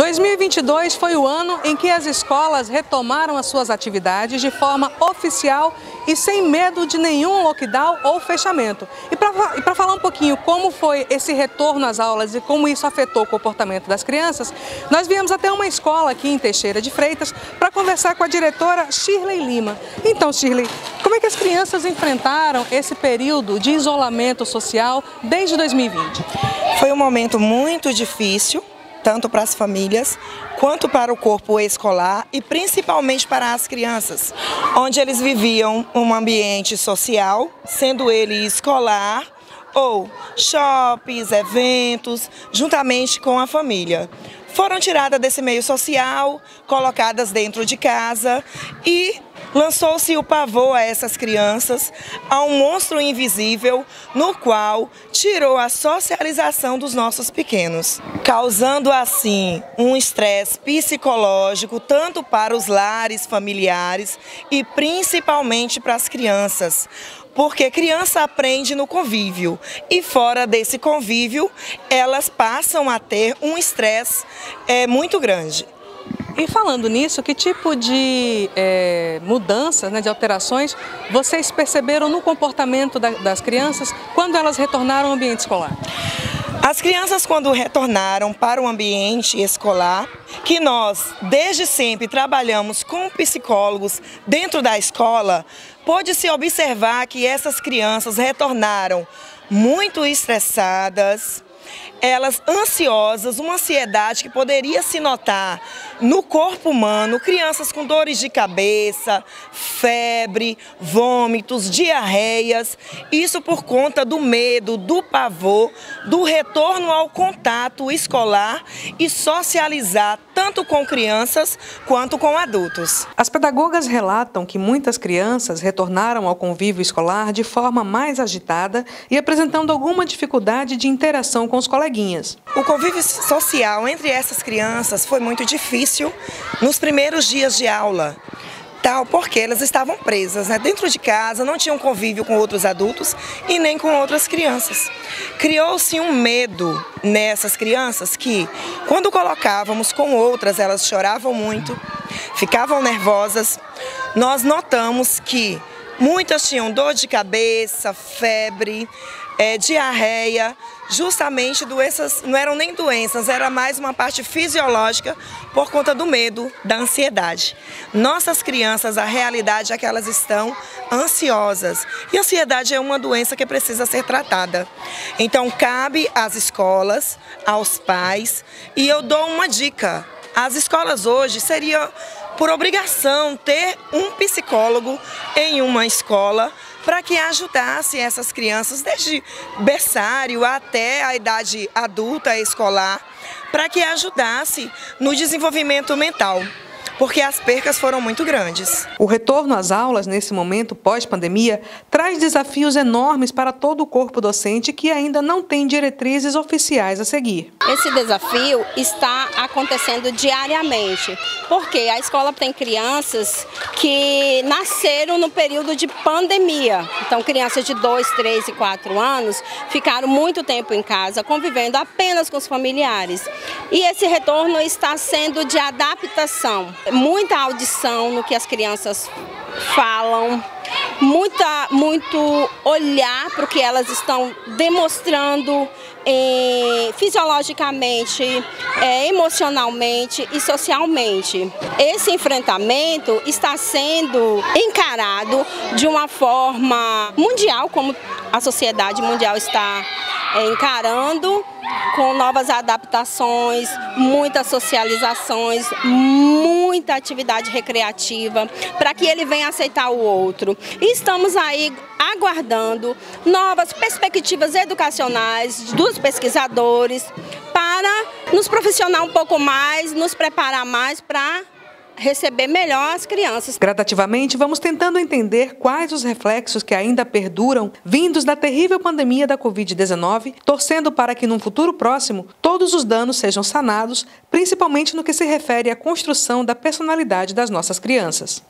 2022 foi o ano em que as escolas retomaram as suas atividades de forma oficial e sem medo de nenhum lockdown ou fechamento. E para falar um pouquinho como foi esse retorno às aulas e como isso afetou o comportamento das crianças, nós viemos até uma escola aqui em Teixeira de Freitas para conversar com a diretora Shirley Lima. Então, Shirley, como é que as crianças enfrentaram esse período de isolamento social desde 2020? Foi um momento muito difícil tanto para as famílias quanto para o corpo escolar e principalmente para as crianças, onde eles viviam um ambiente social, sendo ele escolar ou shoppings, eventos, juntamente com a família. Foram tiradas desse meio social, colocadas dentro de casa e lançou-se o pavor a essas crianças, a um monstro invisível, no qual tirou a socialização dos nossos pequenos, causando assim um estresse psicológico tanto para os lares familiares e principalmente para as crianças. Porque criança aprende no convívio e fora desse convívio elas passam a ter um estresse é, muito grande. E falando nisso, que tipo de é, mudanças, né, de alterações, vocês perceberam no comportamento da, das crianças quando elas retornaram ao ambiente escolar? As crianças, quando retornaram para o ambiente escolar, que nós desde sempre trabalhamos com psicólogos dentro da escola, pôde-se observar que essas crianças retornaram muito estressadas, elas ansiosas, uma ansiedade que poderia se notar no corpo humano, crianças com dores de cabeça, febre, vômitos, diarreias, isso por conta do medo, do pavor, do retorno ao contato escolar e socializar tanto com crianças quanto com adultos. As pedagogas relatam que muitas crianças retornaram ao convívio escolar de forma mais agitada e apresentando alguma dificuldade de interação com os coleguinhas. O convívio social entre essas crianças foi muito difícil nos primeiros dias de aula tal, porque elas estavam presas né? dentro de casa, não tinham convívio com outros adultos e nem com outras crianças. Criou-se um medo nessas crianças que, quando colocávamos com outras, elas choravam muito, ficavam nervosas. Nós notamos que muitas tinham dor de cabeça, febre, é, diarreia, justamente doenças, não eram nem doenças, era mais uma parte fisiológica por conta do medo, da ansiedade. Nossas crianças, a realidade é que elas estão ansiosas. E ansiedade é uma doença que precisa ser tratada. Então, cabe às escolas, aos pais, e eu dou uma dica. As escolas hoje seria por obrigação ter um psicólogo em uma escola para que ajudasse essas crianças desde berçário até a idade adulta escolar, para que ajudasse no desenvolvimento mental porque as percas foram muito grandes. O retorno às aulas nesse momento pós-pandemia traz desafios enormes para todo o corpo docente que ainda não tem diretrizes oficiais a seguir. Esse desafio está acontecendo diariamente, porque a escola tem crianças que nasceram no período de pandemia. Então, crianças de 2, 3 e 4 anos ficaram muito tempo em casa, convivendo apenas com os familiares. E esse retorno está sendo de adaptação muita audição no que as crianças falam, muita, muito olhar para o que elas estão demonstrando eh, fisiologicamente, eh, emocionalmente e socialmente. Esse enfrentamento está sendo encarado de uma forma mundial, como a sociedade mundial está eh, encarando, com novas adaptações, muitas socializações, muita atividade recreativa, para que ele venha aceitar o outro. E estamos aí aguardando novas perspectivas educacionais dos pesquisadores para nos profissionar um pouco mais, nos preparar mais para receber melhor as crianças. Gradativamente, vamos tentando entender quais os reflexos que ainda perduram vindos da terrível pandemia da Covid-19, torcendo para que num futuro próximo todos os danos sejam sanados, principalmente no que se refere à construção da personalidade das nossas crianças.